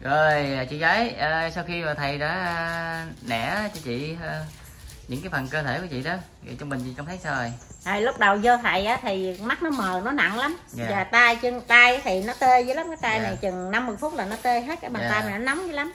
rồi chị gái à, sau khi mà thầy đã à, nẻ cho chị à, những cái phần cơ thể của chị đó thì trong mình chị cảm thấy sao rồi Rồi lúc đầu vô thầy á thì mắt nó mờ nó nặng lắm. Dạ. Và tay chân tay thì nó tê dữ lắm, cái tay Dạ. này chừng 50 phút là nó tê hết cái bàn Dạ. tay này nó nóng dữ lắm.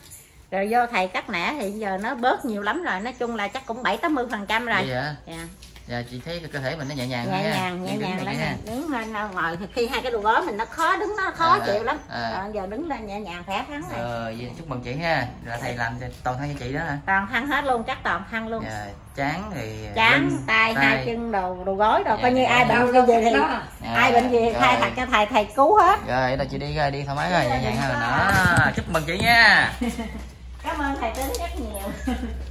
Rồi vô thầy cắt nẻ thì giờ nó bớt nhiều lắm rồi, nói chung là chắc cũng 7 80 phần trăm rồi. vậy hả Dạ. dạ chị thấy cơ thể mình nó nhẹ nhàng nhẹ nhàng nhẹ đứng nhàng ha. nè. đứng lên ra ngồi thì khi hai cái đùi gối mình nó khó đứng nó khó À, chịu lắm à. Rồi giờ đứng lên nhẹ nhàng khỏe khoắn này rồi vậy chúc mừng chị ha là thầy làm toàn thân cho chị đó hả toàn thân hết luôn chắc toàn thân luôn dạ, chán thì chán lưng, tay, hai chân đầu đồ gối rồi Dạ, coi như dạ. ai bệnh cái gì thì Dạ, ai bệnh gì thì rồi. thay thật cho thầy thầy cứu hết rồi là chị đi rồi đi thoải mái rồi nhẹ nhàng hơn đó chúc mừng chị nha cảm ơn thầy tính rất nhiều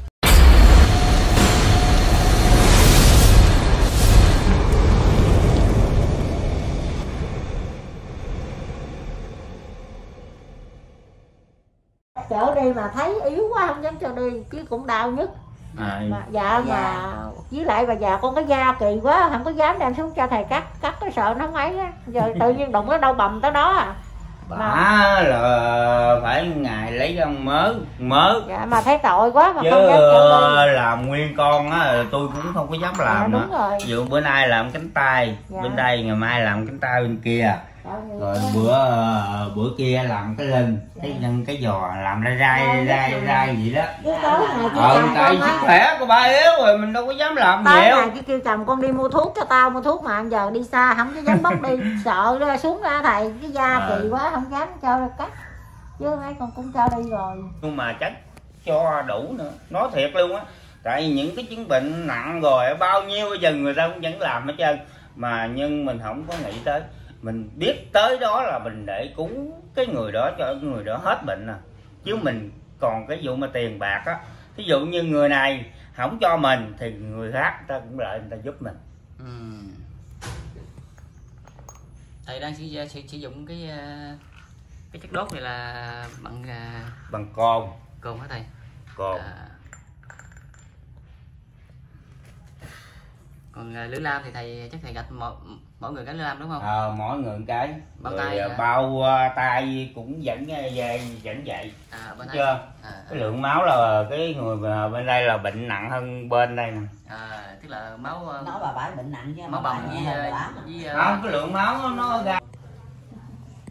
chở đi mà thấy yếu quá không dám cho đi chứ cũng đau nhất. À, mà dạ mà với lại bà già con cái da kỳ quá không có dám đem xuống cho thầy cắt cắt cái sợ nó mấy á. Giờ tự nhiên đụng nó đâu bầm tới đó à. Bả là phải ngày lấy ra mớ mớ. Dạ mà thấy tội quá mà chứ không dám ờ, làm nguyên con á tôi cũng không có dám dạ làm nữa. đúng rồi. Ví dụ bữa nay làm cánh tay Dạ. bên đây ngày mai làm cánh tay bên kia rồi bữa ờ, bữa kia làm cái lưng cái lưng cái giò làm ra rai rai rai gì đó. Kia ờ tại sức khỏe của ba yếu rồi mình đâu có dám làm tối nhiều. kia kêu chồng con đi mua thuốc cho tao mua thuốc mà giờ đi xa không có dám bốc đi. Sợ ra xuống ra thầy cái da Ờ. kỳ quá không dám cho ra cắt. Chứ mấy con cũng cho đi rồi. Nhưng mà chắc cho đủ nữa nói thiệt luôn á. Tại những cái chứng bệnh nặng rồi bao nhiêu bây giờ người ta cũng vẫn làm hết trơn. Mà nhưng mình không có nghĩ tới mình biết tới đó là mình để cứu cái người đó cho người đó hết bệnh à. Chứ mình còn cái vụ mà tiền bạc á. Ví dụ như người này không cho mình thì người khác người ta cũng lại người ta giúp mình. Ừ. thầy đang sử, sử, sử dụng cái ờ, cái chất đốt này là bằng uh, bằng cồn. cồn hả thầy? Cồn. À. còn uh, lưỡi lam thì thầy chắc thầy gạch mỗi, mỗi người cái lưỡi lam đúng không? Ờ, mỗi người một cái. Bao rồi tay à, bao à, tay cũng vẫn à, về vẫn vậy. À bên chưa? À, cái lượng máu là cái người bên đây là bệnh nặng hơn bên đây nè. À, tức là máu nói bà bả bệnh nặng chứ máu bà bầm với, với không cái lượng máu nó, nó ra.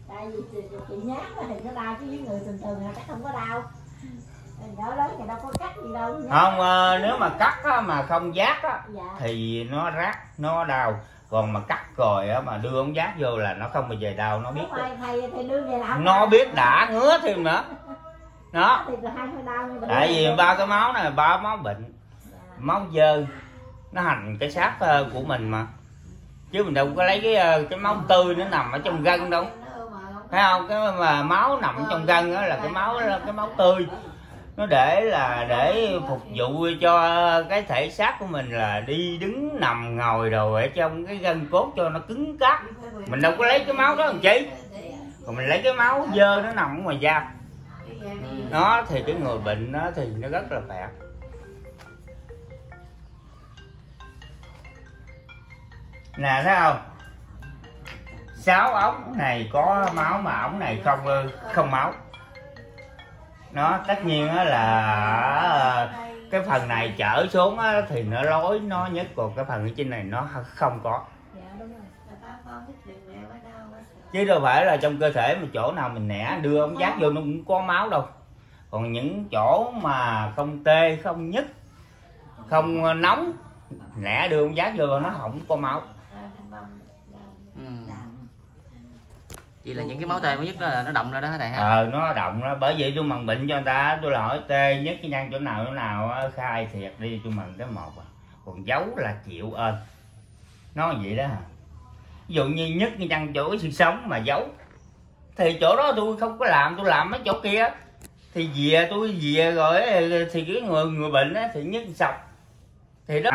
Tại vì chị, chị nhát thì nó đau chứ với người thường thường là chắc không có đau không à, nếu mà cắt á, mà không giác á, dạ. thì nó rát nó đau. Còn mà cắt rồi á, mà đưa ống giác vô là nó không bao giờ đau nó biết rồi, thầy thì đưa về làm nó biết đã ngứa thêm nữa. Đó. Mà tại vì ba cái máu này ba máu bệnh Dạ. máu dơ nó hành cái xác ờ, của mình mà. Chứ mình đâu có lấy cái ờ, cái máu tươi nó nằm ở trong gân đâu. Thấy không? cái mà máu nằm trong gân á là cái máu cái máu tươi nó để là để phục vụ cho cái thể xác của mình là đi đứng nằm ngồi rồi ở trong cái gân cốt cho nó cứng cáp. Mình đâu có lấy cái máu đó làm chi? Còn mình lấy cái máu dơ nó nằm ở ngoài da. Nó thì cái người bệnh nó thì nó rất là khỏe. Nè, thấy không? Sáu ống này có máu mà ống này không không máu nó tất nhiên á là ờ, cái phần này chở xuống á, thì nó lối nó nhất còn cái phần ở trên này nó không có. Chứ đâu phải là trong cơ thể mà chỗ nào mình nẻ đưa ống giác vô nó cũng có máu đâu. Còn những chỗ mà không tê không nhức không nóng nẻ đưa ống giác vô nó không có máu ừ. Vậy là những cái máu tê mới nhất đó là nó động ra đó hả thầy ha? Ờ nó động đó bởi vậy tôi mần bệnh cho người ta tôi là hỏi tê nhất cái nhăn chỗ nào chỗ nào á, khai thiệt đi tôi mần cái một à. Còn giấu là chịu ơn. Nó vậy đó hả? Ví dụ như nhất cái nhăn chỗ cái sự sống mà giấu thì chỗ đó tôi không có làm tôi làm mấy chỗ kia. Thì về tôi về rồi thì cái người người bệnh á, thì nhất sọc thì đó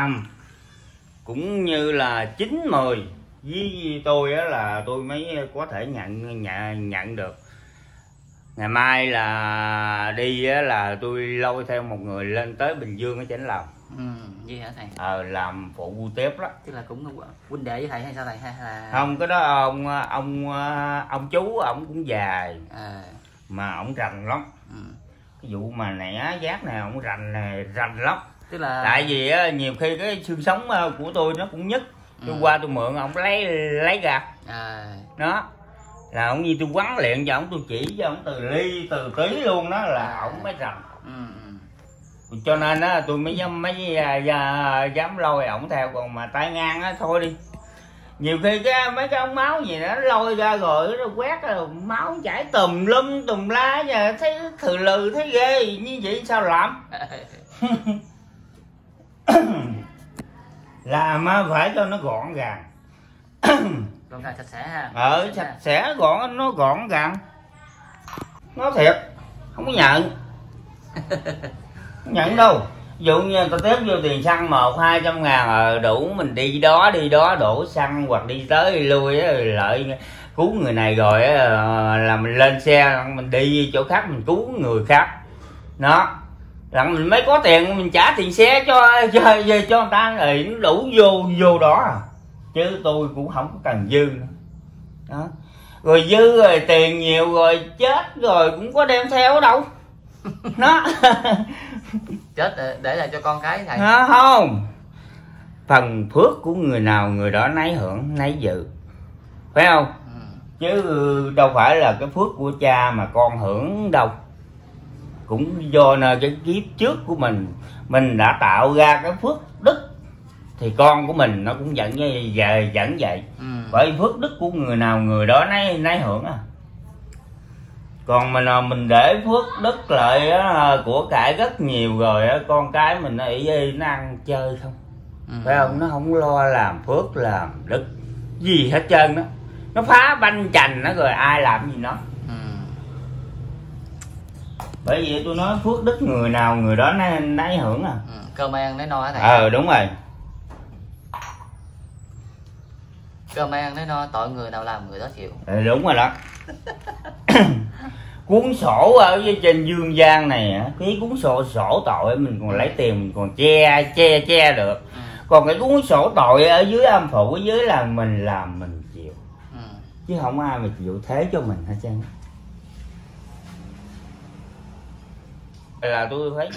cũng như là chín mười với tôi á là tôi mới có thể nhận nhận nhận được. Ngày mai là đi á là tôi lôi theo một người lên tới bình dương ở chánh lòng. Ừ. vậy hả thầy? Ờ làm phụ tiếp đó tức là cũng huynh đệ với thầy hay sao thầy? Hay là không cái đó ông ông ông chú ổng cũng dài à, mà ổng rành lắm. Ừ. cái vụ mà nẻ giác này ổng rành này rành lắm. Tức là tại vì á, nhiều khi cái xương sống ờ, của tôi nó cũng nhức tôi Ừ. qua tôi mượn ổng lấy lấy gạt. À, đó. Là ổng như tôi quán luyện cho ổng tôi chỉ cho ổng từ ly từ tí luôn đó là ổng mới rành. Ừ, ừ. cho nên á tôi mới dám mấy à, à, dám lôi ổng theo còn mà tay ngang á thôi đi. Nhiều khi cái mấy cái ống máu gì đó lôi ra rồi nó quét rồi máu chảy tùm lum tùm lá giờ thấy thừ lừ thấy ghê như vậy sao làm làm phải cho nó gọn gàng. Gọn gàng sạch sẽ ha. Ở sạch sẽ gọn nó gọn gàng. Nó thiệt không có nhận. Nhận đâu. Dụ như người ta tiếp vô tiền xăng một hai trăm ngàn ờ, đủ mình đi đó đi đó đổ xăng hoặc đi tới đi lui á, lợi cứu người này rồi á, ờ, là mình lên xe mình đi chỗ khác mình cứu người khác. Đó rằng mình mới có tiền mình trả tiền xe cho cho cho, cho người ta rồi nó đủ vô vô đó à. chứ tôi cũng không có cần dư nữa. Đó. Rồi dư rồi tiền nhiều rồi chết rồi cũng có đem theo đâu. Nó chết để, để lại cho con cái thầy. Đó, không. Phần phước của người nào người đó nấy hưởng nấy dự. Phải không? Ừ. chứ đâu phải là cái phước của cha mà con hưởng đâu cũng do nơi cái kiếp trước của mình mình đã tạo ra cái phước đức thì con của mình nó cũng dẫn như vậy dẫn vậy Ừ. bởi phước đức của người nào người đó nấy nấy hưởng à còn mình mình để phước đức lại á, của cải rất nhiều rồi á, con cái mình nó ỷ nó ăn chơi không Ừ. phải không nó không lo làm phước làm đức gì hết trơn đó nó phá banh chành nó rồi ai làm gì nó. Bởi vì tôi nói phước đức người nào người đó nấy, nấy hưởng à. Ừ. cơm ăn lấy no hả thầy? Ờ đúng rồi. Cơm ăn lấy no tội người nào làm người đó chịu. Ờ, đúng rồi đó. Cuốn sổ ở trên dương gian này á, cái cuốn sổ sổ tội mình còn lấy tiền mình còn che che che được. Ừ. còn cái cuốn sổ tội ở dưới âm phủ ở dưới là mình làm mình chịu. Ừ. chứ không ai mà chịu thế cho mình hết trơn là tôi phải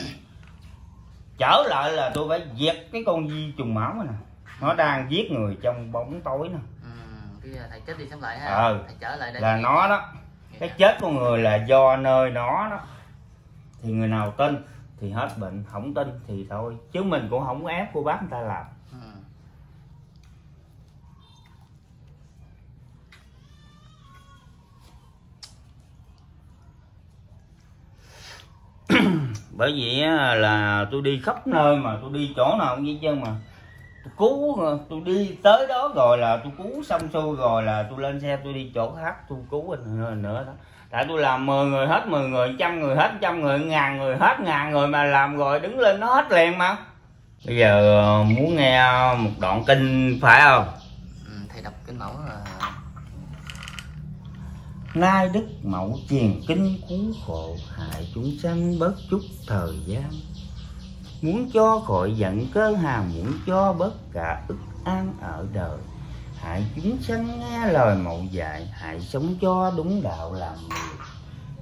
trở lại là tôi phải diệt cái con di trùng máu này nè. Nó đang giết người trong bóng tối nè. Ừ. bây giờ thầy chết đi sống lại ha. Ờ. thầy trở lại là nó đó. Cái chết của người là do nơi nó đó. Thì người nào tin thì hết bệnh không tin thì thôi. Chứ mình cũng không ép cô bác người ta làm Ừ bởi vì là tôi đi khắp nơi mà tôi đi chỗ nào cũng vậy chứ mà. Tôi cứu, tôi đi tới đó rồi là tôi cứu, xong xuôi rồi là tôi lên xe tôi đi chỗ khác, tôi cứu anh nữa đó. Tại tôi làm 10 người hết 10 người, trăm người hết, trăm người, ngàn người hết, ngàn người mà làm rồi đứng lên nó hết liền mà. Bây giờ muốn nghe một đoạn kinh phải không Ừ. thầy đọc kinh mẫu là Nay Đức Mẫu truyền kinh cứu khổ hại chúng sanh bớt chút thời gian. Muốn cho khỏi giận cơn hàm muốn cho bớt cả ức an ở đời. Hại chúng sanh nghe lời mẫu dạy Hãy sống cho đúng đạo làm người.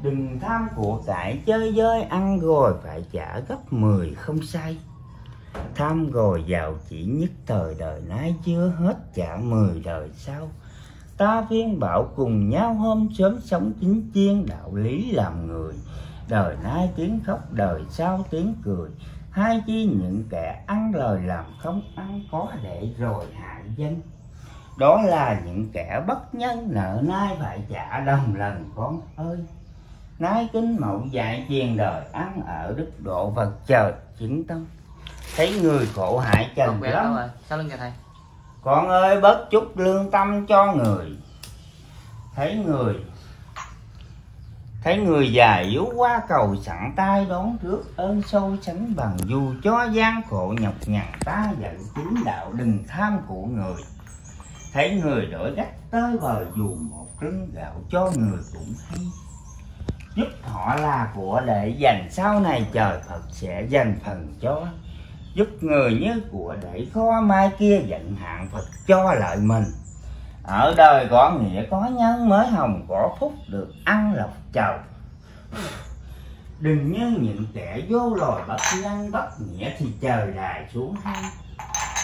Đừng tham của cải chơi dơi, ăn rồi phải trả gấp 10 không sai. Tham rồi giàu chỉ nhất thời đời nay chưa hết trả 10 đời sau ta phiên bảo cùng nhau hôm sớm sống chính chiên đạo lý làm người. Đời nay tiếng khóc đời sau tiếng cười. Hai chi những kẻ ăn lời làm không ăn có để rồi hại dân. Đó là những kẻ bất nhân nợ nay phải trả đồng lần con ơi. Nay kính mẫu dạy truyền đời ăn ở đức độ vật trời chứng tâm. Thấy người khổ hại trần lắm. sau lưng kìa thầy con ơi, bớt chút lương tâm cho người. Thấy người thấy người già yếu qua cầu sẵn tay đón trước ơn sâu sánh bằng. Dù cho gian khổ nhọc nhằn, ta giận chính đạo đừng tham của người. Thấy người đổi gắt tới bờ, dù một trứng gạo cho người cũng hay. Giúp họ là của để dành sau này trời Phật sẽ dành phần cho giúp người như của để kho mai kia giận hạn Phật cho lợi mình. Ở đời có nghĩa có nhân mới hồng có phúc được ăn lộc chầu. Đừng như những kẻ vô lồi bất nhân bất nghĩa thì trời đài xuống hay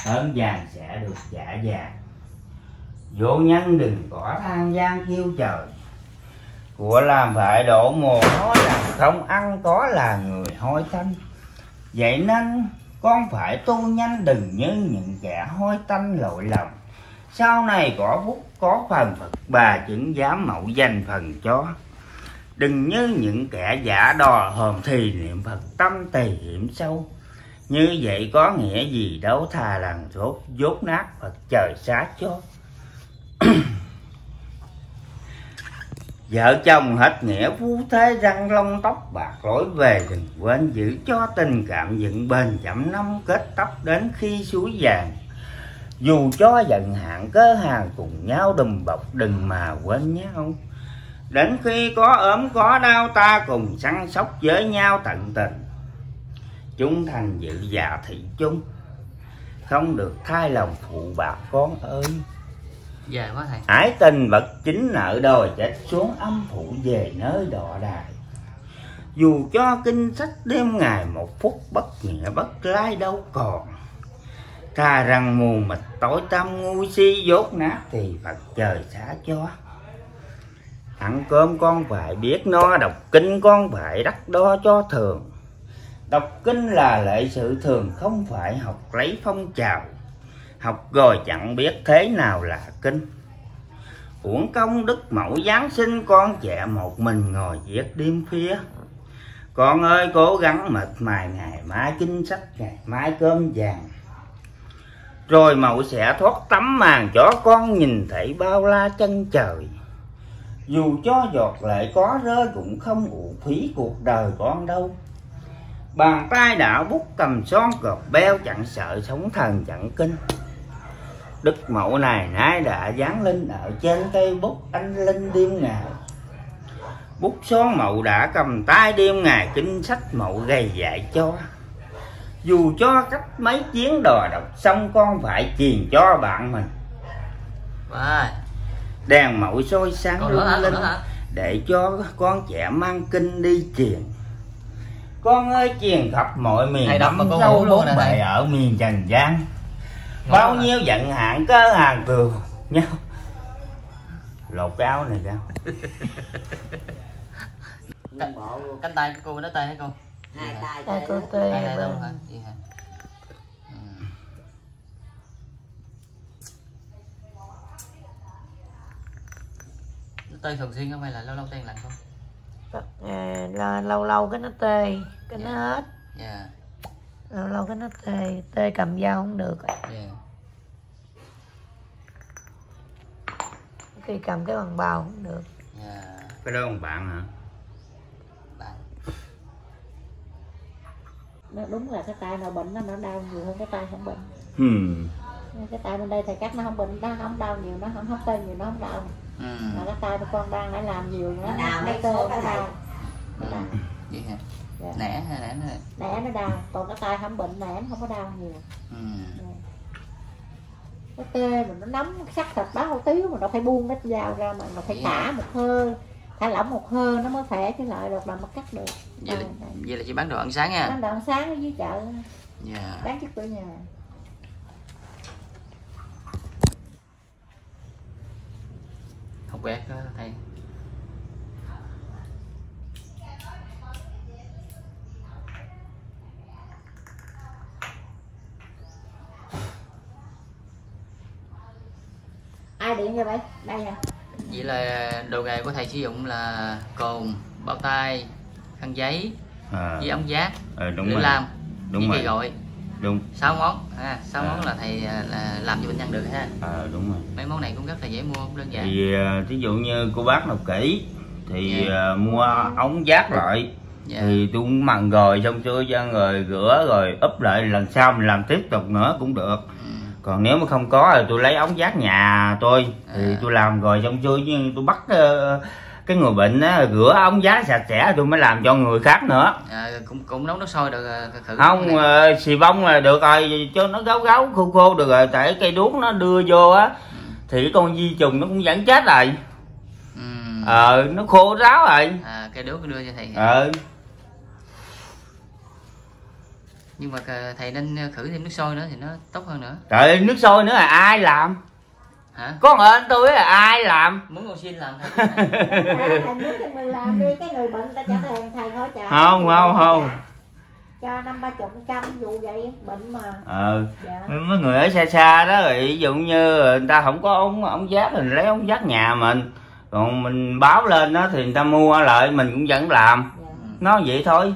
ơn vàng sẽ được trả vàng. Vô nhân đừng có than gian kêu trời. Của làm phải đổ mồ hôi làm không ăn có là người hôi tanh vậy nên con phải tu nhanh, đừng như những kẻ hôi tanh lội lòng. Sau này có phúc, có phần phật, bà chứng dám mẫu dành phần cho. Đừng như những kẻ giả đò hòm thì niệm phật, tâm tỳ hiểm sâu. Như vậy có nghĩa gì? Đâu thà làm rốt dốt nát phật trời xá cho vợ chồng hết nghĩa phú thế răng long tóc bạc lối về đừng quên giữ cho tình cảm dựng bền chậm năm kết tóc đến khi suối vàng. Dù cho dần hạn cơ hàng cùng nhau đùm bọc, đừng mà quên nhau. Đến khi có ốm, có đau, ta cùng săn sóc với nhau tận tình. Chúng thành dự già dạ thị chung. Không được thay lòng phụ bạc con ơi dài quá thầy. Ái tình vật chính nợ đòi chết xuống âm phủ về nơi đọ đài. Dù cho kinh sách đêm ngày một phút bất nghĩa bất lai đâu còn, thà rằng mù mịt tối tăm ngu si dốt nát thì phật trời xả cho. Ăn cơm con phải biết no, đọc kinh con phải đắt đo cho thường. Đọc kinh là lệ sự thường, không phải học lấy phong trào học rồi chẳng biết thế nào là kinh. Uổng công đức mẫu giáng sinh, con trẻ một mình ngồi viết đêm phía con ơi, cố gắng mệt mài ngày mai kinh sách, ngày mai cơm vàng. Rồi mẫu sẽ thoát tấm màn cho con nhìn thấy bao la chân trời. Dù cho giọt lệ có rơi cũng không uổng phí cuộc đời con đâu. Bàn tay đã bút cầm son, gọt beo chẳng sợ sống thần chẳng kinh đức mẫu này nay đã dán lên ở trên cây bút anh linh đêm ngày. Bút son mậu đã cầm tay đêm ngày kinh sách mậu gầy dạy cho. Dù cho cách mấy chuyến đò đọc xong con phải truyền cho bạn mình. Đèn mậu soi sáng Còn lung linh để cho con trẻ mang kinh đi truyền con ơi truyền khắp mọi miền ngủ luôn bốn bề ở miền trần gian Ngon bao nhiêu giận hạn cơ hàng tường? Nhau. Lột cái áo này ra. Cánh tay của cô nó tê hả cô? Hai tay Tay tê cô lắm. tê tay luôn hả? Vậy hả Ừ. nó tê thường xuyên không hay là lâu lâu tê lạnh không? À, là lâu lâu cái nó tê cái nó hết. dạ lâu lâu cái nó tê tê cầm dao không được. Dạ. Khi cầm cái bằng bào không được. Dạ. Cái đó ông bạn hả? Bạn. Nó đúng là cái tay nào bệnh nó nó đau nhiều hơn cái tay không bệnh. Hmm. cái tay bên đây thầy cắt nó không bệnh nó không đau nhiều nó không hấp tê nhiều nó không đau. Ừ. mà cái tay của con đang phải làm nhiều nó Nó đau nó mấy tê nó cái đau. Nó đau vậy hả Dạ. nẻ hay nẻ nữa nẻ nó đau. Còn cái tay không bệnh nẻ nó không có đau nhiều. Ừ. nó tê mà nó nóng nó sắc thịt báo hủ tiếu mà nó phải buông cái dao ra mà nó phải thả một hơi thả lỏng một hơi nó mới khỏe chứ lại được là mà cắt được. Vậy là Đây, đây. vậy là chỉ bán đồ ăn sáng nha. Nó đoạn sáng ở dưới chợ. Dạ. Bán trước cửa nhà. Quẹt đó thầy ai điện cho vậy? Đây nè. Vậy là đồ nghề của thầy sử dụng là cồn bao tay khăn giấy à, với ống giác ờ, đúng lưỡi rồi. lam đúng với cây gọi đúng. Sáu món. Ha sáu À. món là thầy à, là làm cho bệnh nhân được ha. Ờ đúng rồi. Mấy món này cũng rất là dễ mua đơn giản. Thì ờ, thí dụ như cô bác nào kỹ thì Dạ. ờ, mua ống giác lại. Dạ. Thì tôi cũng mặn rồi xong chưa cho rồi rửa rồi úp lại lần sau mình làm tiếp tục nữa cũng được. Còn nếu mà không có thì tôi lấy ống giác nhà tôi thì À. tôi làm rồi xong chưa nhưng tôi bắt ờ, cái người bệnh á rửa ống giác sạch sẽ tôi mới làm cho người khác nữa à, cũng cũng nấu nước sôi được à, thử không này. ờ, xì bông là được rồi cho nó gấu gấu khô khô được rồi tại cây đuốc nó đưa vô á thì cái con di trùng nó cũng vẫn chết rồi ừ. ờ nó khô ráo rồi à, cây đốt đưa cho thầy ừ nhưng mà thầy nên khử thêm nước sôi nữa thì nó tốt hơn nữa. Trời ơi, nước sôi nữa là ai làm? Hả? Con ơn tôi là ai làm? Muốn con xin làm thầy. Mình làm đi cái người bệnh ta trả tiền thầy thôi trả Không, không, không. cho năm ba chục trăm dù vậy bệnh mà. Ờ. Dạ. Mấy người ở xa xa đó rồi ví dụ như người ta không có ống ống giác thì lấy ống giác nhà mình. Còn mình báo lên đó thì người ta mua lại mình cũng vẫn làm. Dạ. Nó vậy thôi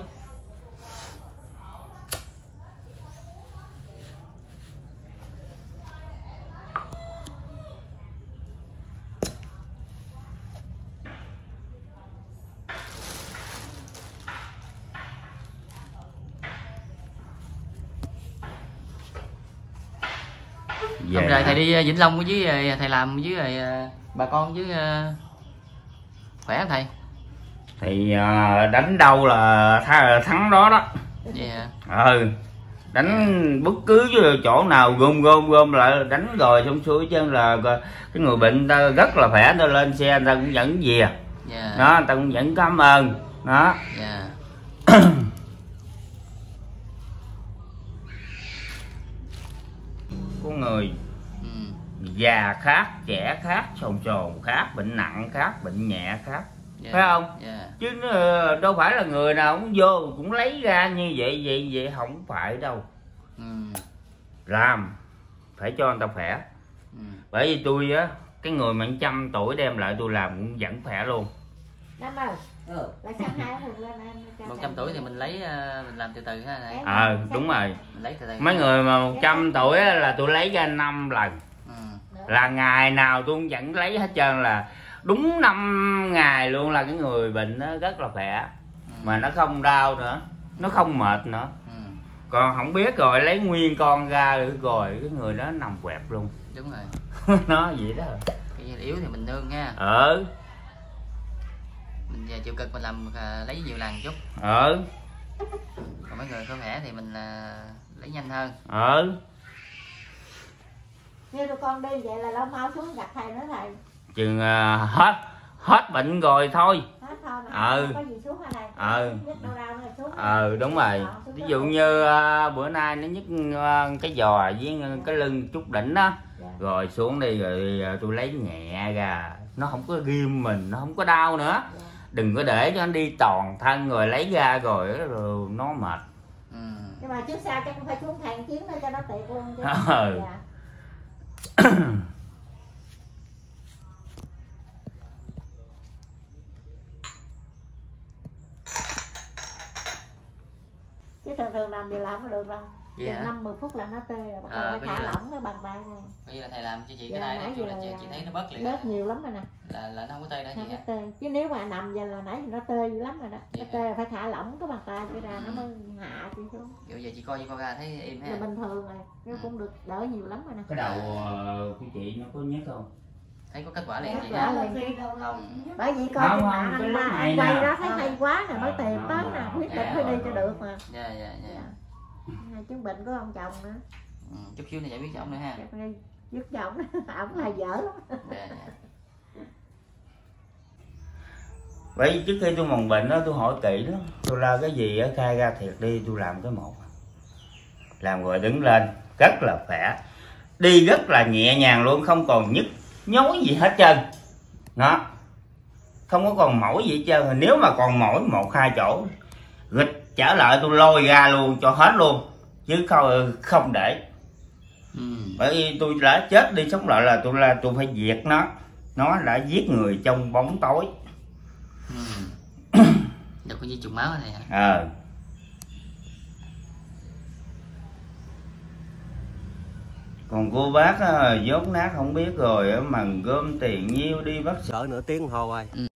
hôm rồi thầy đi ờ, Vĩnh Long với ờ, thầy làm với ờ, bà con với khỏe không thầy? Thì à, đánh đâu là thắng đó đó. Hả? Ừ đánh bất cứ chỗ nào gom gom gom lại đánh rồi xong xuôi chứ là cái người bệnh ta rất là khỏe ta lên xe người ta cũng dẫn về. Dạ. Đó người ta cũng vẫn cảm ơn. Đó. Dạ. Có người. Già khác trẻ khác sồn sồn khác bệnh nặng khác bệnh nhẹ khác. Dạ. phải không? Dạ. Chứ ờ, đâu phải là người nào cũng vô cũng lấy ra như vậy vậy vậy không phải đâu. Ừ. làm phải cho người ta khỏe. Ừ. bởi vì tôi á cái người mà trăm tuổi đem lại tôi làm cũng vẫn khỏe luôn. Năm ơi cho một trăm tuổi thì mình lấy ờ, mình làm từ từ ha thầy ờ đúng rồi. Mình lấy từ từ mấy người mà 100 tuổi á, là tôi lấy ra năm lần. ừ. Là ngày nào tôi cũng vẫn lấy hết trơn là đúng 5 ngày luôn là cái người bệnh nó rất là khỏe. Ừ. mà nó không đau nữa nó không mệt nữa. Ừ. còn không biết rồi lấy nguyên con ra rồi cái người đó nằm quẹp luôn. Đúng rồi. Nó vậy đó. Cái gì yếu thì mình nương nha. Ờ mình giờ chịu cực mình làm ờ, lấy nhiều lần chút. Ờ còn mấy người không khỏe thì mình ờ, lấy nhanh hơn. Ờ như tụi con đi vậy là lâu mau xuống gặp thầy nữa thầy chừng à, hết hết bệnh rồi thôi hết thôi mà Ừ. có gì xuống thầy Ừ. nhất đâu đau nữa là xuống ờ đúng rồi ví dụ như à, bữa nay nó nhức à, cái giò với cái lưng chút đỉnh đó Dạ. rồi xuống đi rồi tôi lấy nhẹ ra nó không có ghim mình nó không có đau nữa Dạ. đừng có để cho nó đi toàn thân rồi lấy ra rồi, rồi nó mệt ừ. nhưng mà trước sau chắc cũng phải xuống thầy chiến cho nó tiện luôn chứ Ừ. dạ chứ thường thường làm gì làm không được đâu Hả? năm mười phút là nó tê rồi bắt đầu phải bây thả giờ- lỏng cái bàn tay này Coi như là thầy làm cho chị cái Dạ, tay này là giờ chị, là- chị thấy nó bớt liền. bớt nhiều lắm rồi nè. Là là nó không có tê nữa chị tê. Chứ nếu mà nằm vậy là nãy thì nó tê dữ lắm rồi đó. Dạ. nó tê phải thả lỏng cái bàn tay cho ra nó mới hạ chị xuống. Kiểu giờ chị coi chị coi ra thấy im là ha. bình thường rồi nó cũng được đỡ nhiều lắm rồi nè. Cái đầu ờ, của chị nó có nhức không? Thấy có kết quả liền Kết chị quả liền. Ừ. bởi vì coi trên không, mạng cái anh quay đó thấy hay quá nè mới Ờ, tìm tới nè quyết định dạ, phải đi cho được mà. Dạ dạ dạ. Dạ. Chứng bệnh của ông chồng nữa. Ừ. chút xíu này giải quyết cho ông nữa ha. Đi giúp chồng ổng là dở lắm. Dạ dạ. Vậy trước khi tôi mòn bệnh đó tôi hỏi kỹ lắm tôi la cái gì á khai ra thiệt đi tôi làm cái một. Làm rồi đứng lên rất là khỏe. Đi rất là nhẹ nhàng luôn không còn nhức nhói gì hết trơn. Đó. Không có còn mỏi gì hết trơn. Nếu mà còn mỏi một hai chỗ gịch trở lại tôi lôi ra luôn cho hết luôn chứ không không để. Ừ. bởi vì tôi đã chết đi sống lại là tôi là tôi phải diệt nó. Nó đã giết người trong bóng tối. Ừ. được có gì trùng máu thầy hả? Ờ. Còn cô bác á, dốt nát không biết rồi mà gom tiền nhiêu đi bác sĩ. Sợ nửa tiếng hồ rồi ừ.